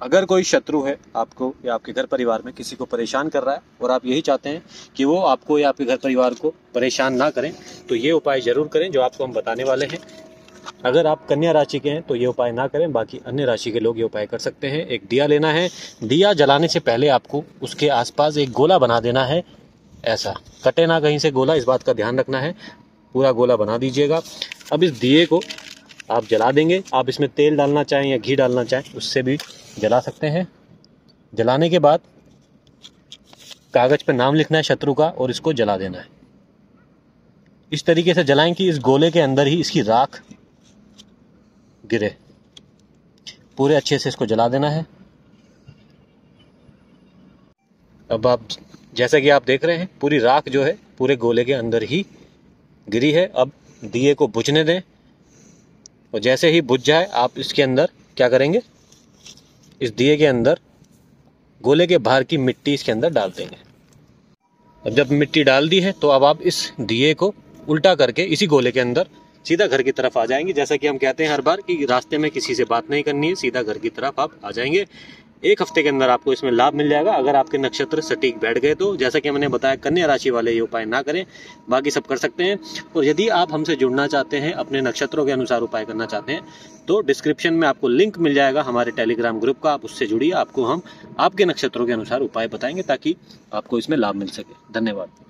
अगर कोई शत्रु है आपको या आपके घर परिवार में किसी को परेशान कर रहा है और आप यही चाहते हैं कि वो आपको या आपके घर परिवार को परेशान ना करें तो ये उपाय ज़रूर करें जो आपको हम बताने वाले हैं। अगर आप कन्या राशि के हैं तो ये उपाय ना करें, बाकी अन्य राशि के लोग ये उपाय कर सकते हैं। एक दिया लेना है। दिया जलाने से पहले आपको उसके आसपास एक गोला बना देना है। ऐसा। कटे ना कहीं से गोला, इस बात का ध्यान रखना है। पूरा गोला बना दीजिएगा। अब इस दिए को आप जला देंगे। आप इसमें तेल डालना चाहें या घी डालना चाहें, उससे भी जला सकते हैं। जलाने के बाद कागज़ पर नाम लिखना है शत्रु का और इसको जला देना है। इस तरीके से जलाएँ कि इस गोले के अंदर ही इसकी राख गिरे। पूरे अच्छे से इसको जला देना है। अब आप जैसा कि आप देख रहे हैं, पूरी राख जो है, पूरे गोले के अंदर ही गिरी है। अब दिए को बुझने दें। और जैसे ही बुझ जाए, आप इसके अंदर क्या करेंगे? इस दिए के अंदर गोले के बाहर की मिट्टी इसके अंदर डाल देंगे। अब जब मिट्टी डाल दी है तो अब आप इस दिए को उल्टा करके इसी गोले के अंदर सीधा घर की तरफ़ आ जाएँगे। जैसा कि हम कहते हैं हर बार कि रास्ते में किसी से बात नहीं करनी है, सीधा घर की तरफ़ आप आ जाएँगे। एक हफ़्ते के अंदर आपको इसमें लाभ मिल जाएगा। अगर आपके नक्षत्र सटीक बैठ गए तो जैसा कि मैंने बताया, कन्या राशि वाले ये उपाय ना करें, बाकी सब कर सकते हैं। और यदि आप हमसे जुड़ना चाहते हैं, अपने नक्षत्रों के अनुसार उपाय करना चाहते हैं तो डिस्क्रिप्शन में आपको लिंक मिल जाएगा हमारे टेलीग्राम ग्रुप का। आप उससे जुड़िए, आपको हम आपके नक्षत्रों के अनुसार उपाय बताएँगे ताकि आपको इसमें लाभ मिल सके। धन्यवाद।